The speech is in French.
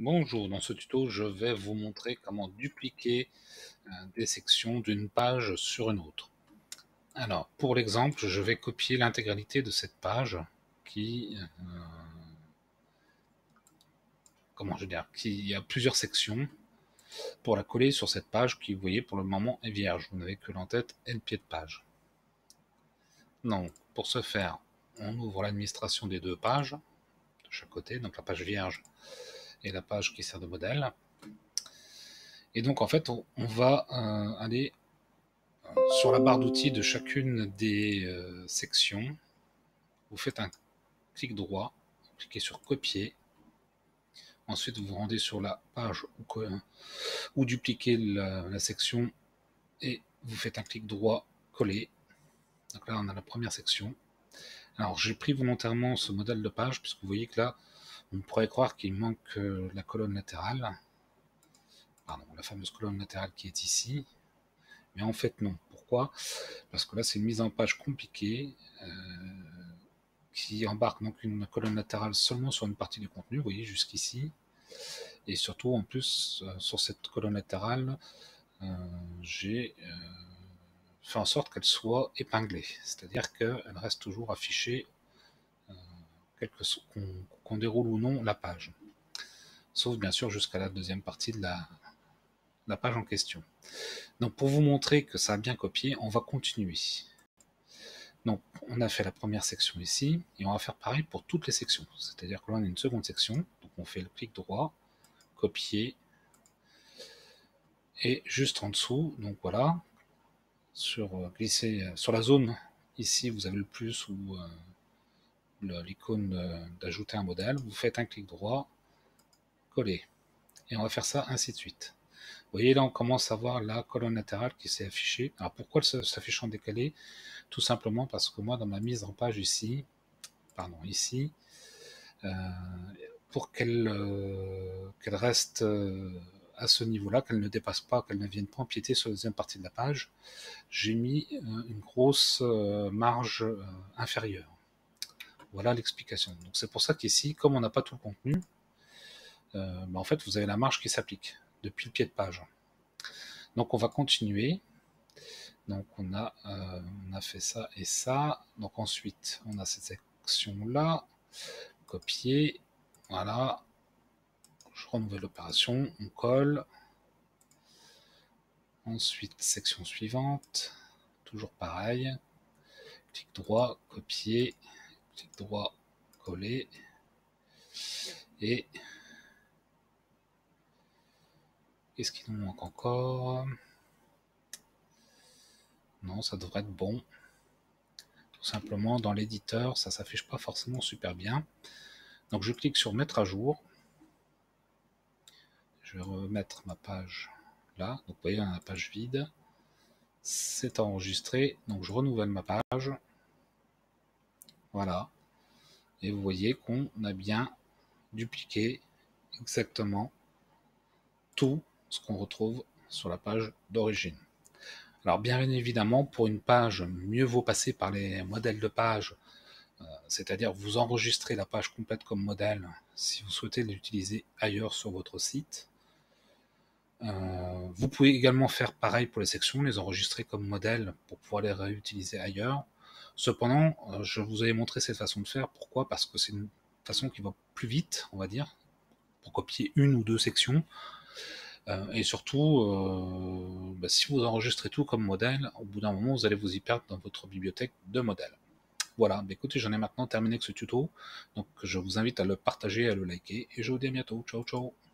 Bonjour, dans ce tuto, je vais vous montrer comment dupliquer euh, des sections d'une page sur une autre. Alors, pour l'exemple, je vais copier l'intégralité de cette page qui, euh, comment je veux dire, qui a plusieurs sections pour la coller sur cette page qui, vous voyez, pour le moment est vierge. Vous n'avez que l'entête et le pied de page. Donc, pour ce faire, on ouvre l'administration des deux pages de chaque côté, donc la page vierge et la page qui sert de modèle. Et donc en fait, on, va euh, aller euh, sur la barre d'outils de chacune des euh, sections. Vous faites un clic droit, cliquez sur copier. Ensuite, vous vous rendez sur la page où, où dupliquer la section et vous faites un clic droit coller. Donc là, on a la première section. Alors, j'ai pris volontairement ce modèle de page, puisque vous voyez que là, on pourrait croire qu'il manque euh, la colonne latérale, pardon, la fameuse colonne latérale qui est ici, mais en fait non. Pourquoi? Parce que là c'est une mise en page compliquée euh, qui embarque donc une colonne latérale seulement sur une partie du contenu, vous voyez jusqu'ici, et surtout en plus euh, sur cette colonne latérale, j'ai fait en sorte qu'elle soit épinglée, c'est-à-dire qu'elle reste toujours affichée qu'on déroule ou non la page. Sauf bien sûr jusqu'à la deuxième partie de la, page en question. Donc pour vous montrer que ça a bien copié, on va continuer. Donc on a fait la première section ici, et on va faire pareil pour toutes les sections. C'est-à-dire que là on a une seconde section, donc on fait le clic droit, copier, et juste en dessous, donc voilà, sur euh, glisser euh, sur la zone, ici vous avez le plus ou euh, l'icône d'ajouter un modèle, vous faites un clic droit, coller. Et on va faire ça ainsi de suite. Vous voyez là on commence à voir la colonne latérale qui s'est affichée. Alors pourquoi elle s'affiche en décalé? Tout simplement parce que moi dans ma mise en page ici, pardon ici, euh, pour qu'elle euh, reste euh, à ce niveau-là, qu'elle ne dépasse pas, qu'elle ne vienne pas empiéter sur la deuxième partie de la page, j'ai mis une grosse marge inférieure. Voilà l'explication. Donc c'est pour ça qu'ici, comme on n'a pas tout le contenu, euh, bah, en fait vous avez la marge qui s'applique depuis le pied de page. Donc on va continuer. Donc on a, euh, fait ça et ça. Donc ensuite on a cette section là, copier, voilà. Je renouvelle l'opération, on colle. Ensuite section suivante, toujours pareil. Clic droit, copier, droit, coller. Et qu'est-ce qu'il nous manque encore? Non, ça devrait être bon. Tout simplement, dans l'éditeur, ça s'affiche pas forcément super bien. Donc je clique sur mettre à jour. Je vais remettre ma page là. Donc vous voyez, on a la page vide. C'est enregistré. Donc je renouvelle ma page. Voilà. Et vous voyez qu'on a bien dupliqué exactement tout ce qu'on retrouve sur la page d'origine. Alors bien évidemment, pour une page, mieux vaut passer par les modèles de page, euh, c'est-à-dire vous enregistrez la page complète comme modèle si vous souhaitez l'utiliser ailleurs sur votre site. Euh, vous pouvez également faire pareil pour les sections, les enregistrer comme modèle pour pouvoir les réutiliser ailleurs. Cependant, euh, je vous avais montré cette façon de faire. Pourquoi? Parce que c'est une façon qui va plus vite, on va dire, pour copier une ou deux sections. Euh, et surtout, euh, bah, si vous enregistrez tout comme modèle, au bout d'un moment, vous allez vous y perdre dans votre bibliothèque de modèles. Voilà, bah, écoutez, j'en ai maintenant terminé avec ce tuto. Donc je vous invite à le partager, à le liker, et je vous dis à bientôt. Ciao, ciao